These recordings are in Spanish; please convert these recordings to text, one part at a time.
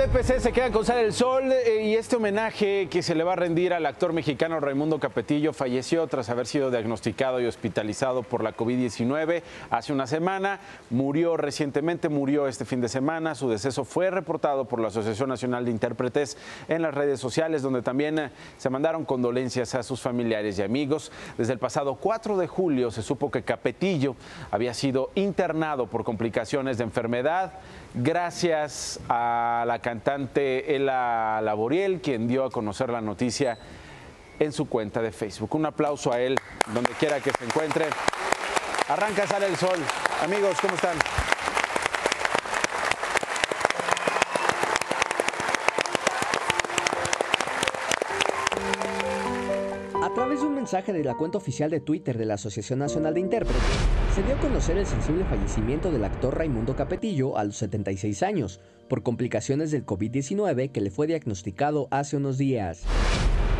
de EPC se queda con Sale el Sol eh, y este homenaje que se le va a rendir al actor mexicano Raimundo Capetillo falleció tras haber sido diagnosticado y hospitalizado por la COVID-19 hace una semana. Murió recientemente, murió este fin de semana. Su deceso fue reportado por la Asociación Nacional de Intérpretes en las redes sociales, donde también eh, se mandaron condolencias a sus familiares y amigos. Desde el pasado 4 de julio se supo que Capetillo había sido internado por complicaciones de enfermedad gracias a la cantante Ela Laboriel, quien dio a conocer la noticia en su cuenta de Facebook. Un aplauso a él, donde quiera que se encuentre. Arranca, sale el sol. Amigos, ¿cómo están? Mensaje de la cuenta oficial de Twitter de la Asociación Nacional de Intérpretes, se dio a conocer el sensible fallecimiento del actor Raimundo Capetillo a los 76 años, por complicaciones del COVID-19 que le fue diagnosticado hace unos días.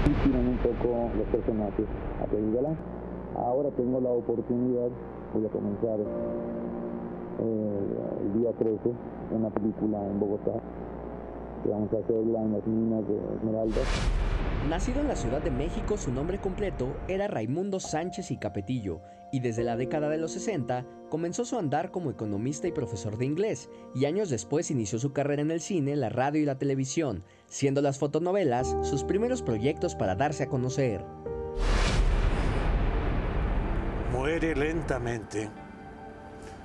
un poco los personajes a Ahora tengo la oportunidad, voy a comenzar eh, el día 13, una película en Bogotá, que vamos a hacerla en las minas de Esmeraldas. Nacido en la Ciudad de México, su nombre completo era Raimundo Sánchez y Capetillo, y desde la década de los 60 comenzó su andar como economista y profesor de inglés, y años después inició su carrera en el cine, la radio y la televisión, siendo las fotonovelas sus primeros proyectos para darse a conocer. Muere lentamente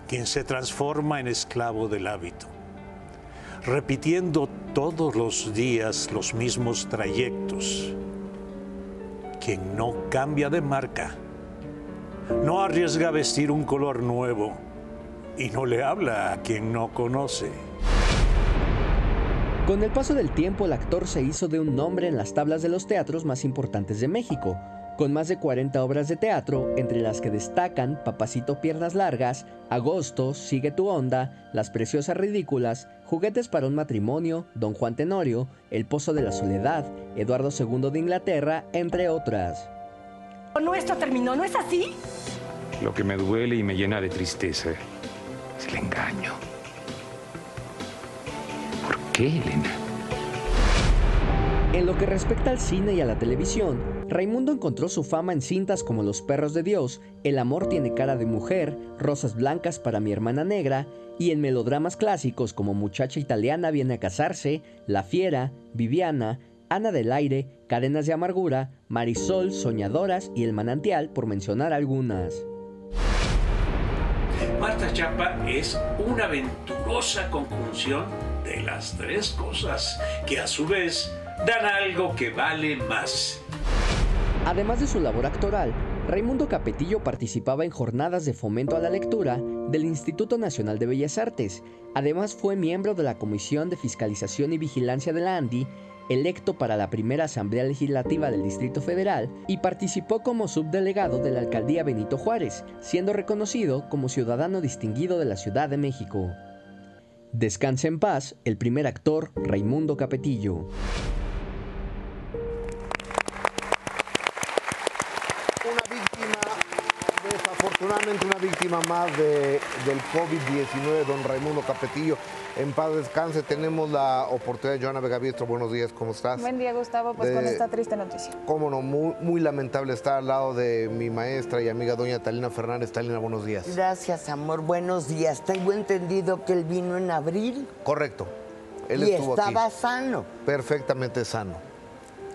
quien se transforma en esclavo del hábito repitiendo todos los días los mismos trayectos. Quien no cambia de marca, no arriesga a vestir un color nuevo y no le habla a quien no conoce. Con el paso del tiempo, el actor se hizo de un nombre en las tablas de los teatros más importantes de México, con más de 40 obras de teatro, entre las que destacan Papacito Piernas Largas, Agosto, Sigue tu Onda, Las Preciosas Ridículas, Juguetes para un Matrimonio, Don Juan Tenorio, El Pozo de la Soledad, Eduardo II de Inglaterra, entre otras. Nuestro terminó, ¿no es así? Lo que me duele y me llena de tristeza es el engaño. ¿Por qué, Elena? En lo que respecta al cine y a la televisión, Raimundo encontró su fama en cintas como Los perros de Dios, El amor tiene cara de mujer, Rosas blancas para mi hermana negra, y en melodramas clásicos como Muchacha italiana viene a casarse, La fiera, Viviana, Ana del aire, Cadenas de amargura, Marisol, Soñadoras y El manantial, por mencionar algunas. Marta Chapa es una aventurosa conjunción de las tres cosas que a su vez dan algo que vale más. Además de su labor actoral, Raimundo Capetillo participaba en jornadas de fomento a la lectura del Instituto Nacional de Bellas Artes. Además fue miembro de la Comisión de Fiscalización y Vigilancia de la ANDI, electo para la primera Asamblea Legislativa del Distrito Federal y participó como subdelegado de la Alcaldía Benito Juárez, siendo reconocido como ciudadano distinguido de la Ciudad de México. Descanse en paz el primer actor Raimundo Capetillo. Una víctima más de, del COVID-19, don Raimundo Capetillo. En paz descanse, tenemos la oportunidad, Joana Vega Biestro, buenos días, ¿cómo estás? Buen día, Gustavo, pues con esta triste noticia. Cómo no, muy, muy lamentable estar al lado de mi maestra y amiga doña Talina Fernández. Talina, buenos días. Gracias, amor, buenos días. Tengo entendido que él vino en abril. Correcto. Él y estaba sano. Perfectamente sano.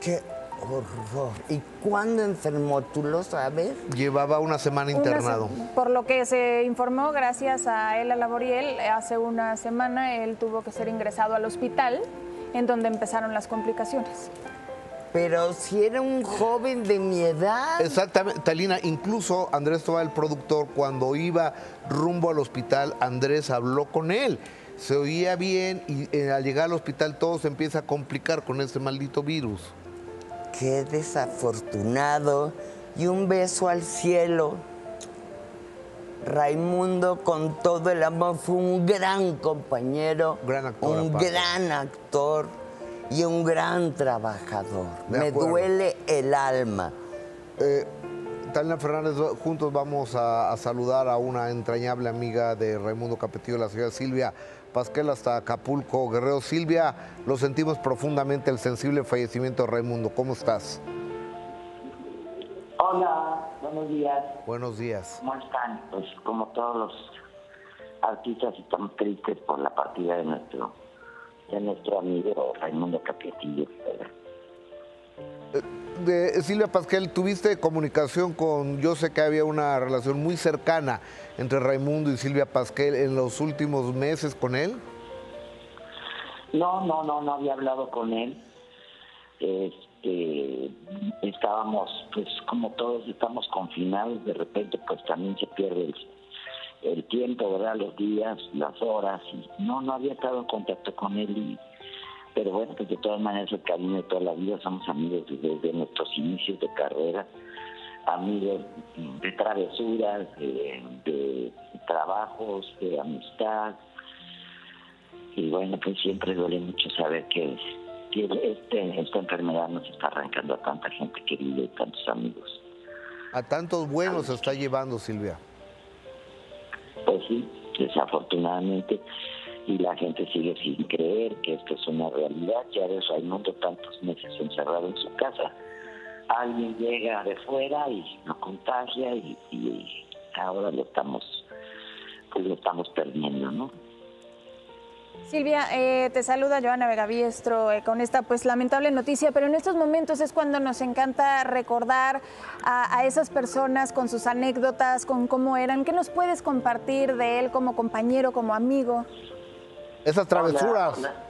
¿Qué? Horror. ¿Y cuándo enfermó? ¿Tú lo sabes? Llevaba una semana internado. por lo que se informó, gracias a él, a Laboriel, hace una semana él tuvo que ser ingresado al hospital, en donde empezaron las complicaciones. Pero si era un joven de mi edad. Exactamente, Talina, incluso Andrés Toba, el productor, cuando iba rumbo al hospital, Andrés habló con él. Se oía bien y eh, al llegar al hospital todo se empieza a complicar con este maldito virus qué desafortunado. Y un beso al cielo. Raimundo, con todo el amor, fue un gran compañero, un gran actor y un gran trabajador. Me duele el alma. Eh, Talina Fernández, juntos vamos a, saludar a una entrañable amiga de Raimundo Capetillo, la señora Silvia Pasquel hasta Acapulco, Guerrero. Silvia, lo sentimos profundamente el sensible fallecimiento de Raimundo. ¿Cómo estás? Hola, buenos días. Buenos días. ¿Cómo están? Pues como todos los artistas estamos tristes por la partida de nuestro de nuestro amigo Raimundo Capetillo. Eh, de Silvia Pasquel, ¿tuviste comunicación con, yo sé que había una relación muy cercana entre Raimundo y Silvia Pasquel en los últimos meses con él? No, no, no, no había hablado con él. Este, estábamos, pues como todos estamos confinados, de repente pues también se pierde el, tiempo, ¿verdad? Los días, las horas, y no, no había estado en contacto con él y pero bueno, pues de todas maneras el cariño de toda la vida, somos amigos desde, nuestros inicios de carrera, amigos de travesuras, de, trabajos, de amistad. Y bueno, pues siempre duele mucho saber que, este, esta enfermedad nos está arrancando a tanta gente querida y tantos amigos. A tantos buenos se está llevando, Silvia. Pues sí, desafortunadamente y la gente sigue sin creer que realidad. Ya ves, Raimundo tantos meses encerrado en su casa. Alguien llega de fuera y lo contagia y, ahora lo estamos, pues lo estamos perdiendo, ¿no? Silvia, eh, te saluda Joana Vegaviestro eh, con esta pues lamentable noticia, pero en estos momentos es cuando nos encanta recordar a, a, esas personas con sus anécdotas, con cómo eran. ¿Qué nos puedes compartir de él como compañero, como amigo? esas travesuras. Hola, hola.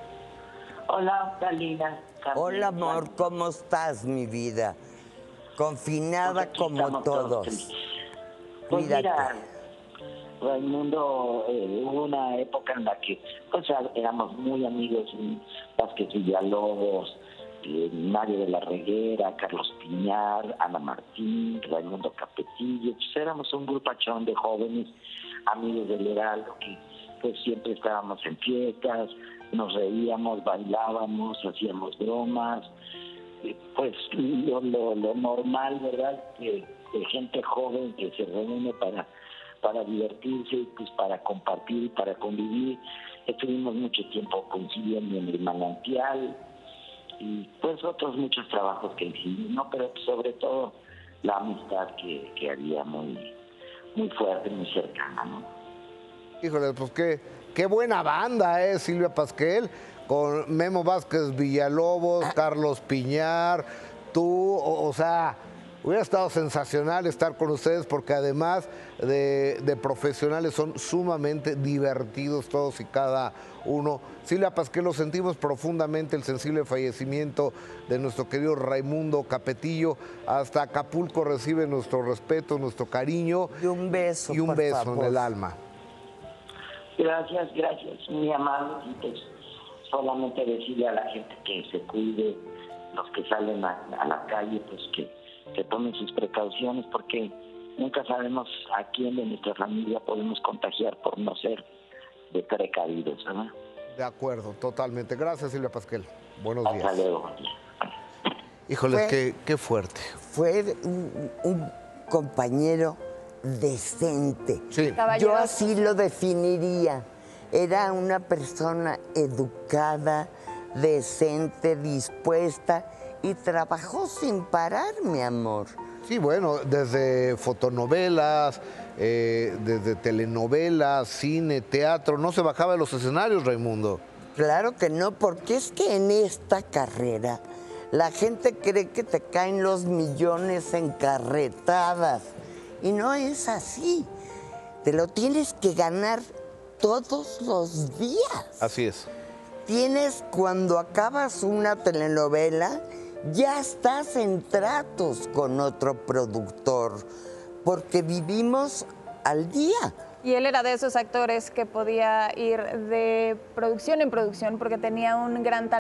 Hola, amor, ¿cómo estás, mi vida? Confinada pues como todos. Pues mira, Raimundo, eh, hubo una época en la que pues, éramos muy amigos, Vázquez Villalobos, eh, Mario de la Reguera, Carlos Piñar, Ana Martín, Raimundo Capetillo, pues éramos un grupachón de jóvenes amigos del Heraldo que pues siempre estábamos en fiestas, nos reíamos, bailábamos, hacíamos bromas, pues lo, normal, ¿verdad? De, gente joven que se reúne para, para divertirse, pues para compartir, para convivir. Estuvimos mucho tiempo coincidiendo en el manantial y pues otros muchos trabajos que hicimos, ¿no? Pero sobre todo la amistad que, que había muy, muy fuerte, muy cercana, ¿no? Híjole, pues qué, qué buena banda, ¿eh? Silvia Pasquel, con Memo Vázquez Villalobos, Carlos Piñar, tú, o, sea, hubiera estado sensacional estar con ustedes porque además de, profesionales son sumamente divertidos todos y cada uno. Silvia Pasquel, lo sentimos profundamente el sensible fallecimiento de nuestro querido Raimundo Capetillo. Hasta Acapulco recibe nuestro respeto, nuestro cariño. Y un beso. Y un beso en el alma. Gracias, gracias, muy amable. Y pues solamente decirle a la gente que se cuide, los que salen a, la calle, pues que, que tomen sus precauciones porque nunca sabemos a quién de nuestra familia podemos contagiar por no ser de precavidos, ¿verdad? De acuerdo, totalmente. Gracias, Silvia Pasquel. Buenos días. Hasta luego. Híjole, qué, qué, fuerte. Fue un compañero decente. Yo así lo definiría. Era una persona educada, decente, dispuesta y trabajó sin parar, mi amor. Sí, bueno, desde fotonovelas, eh, desde telenovelas, cine, teatro, no se bajaba de los escenarios, Raimundo. Claro que no, porque es que en esta carrera la gente cree que te caen los millones encarretadas. Y no es así. Te lo tienes que ganar todos los días. Así es. Tienes cuando acabas una telenovela, ya estás en tratos con otro productor, porque vivimos al día. Y él era de esos actores que podía ir de producción en producción porque tenía un gran talento.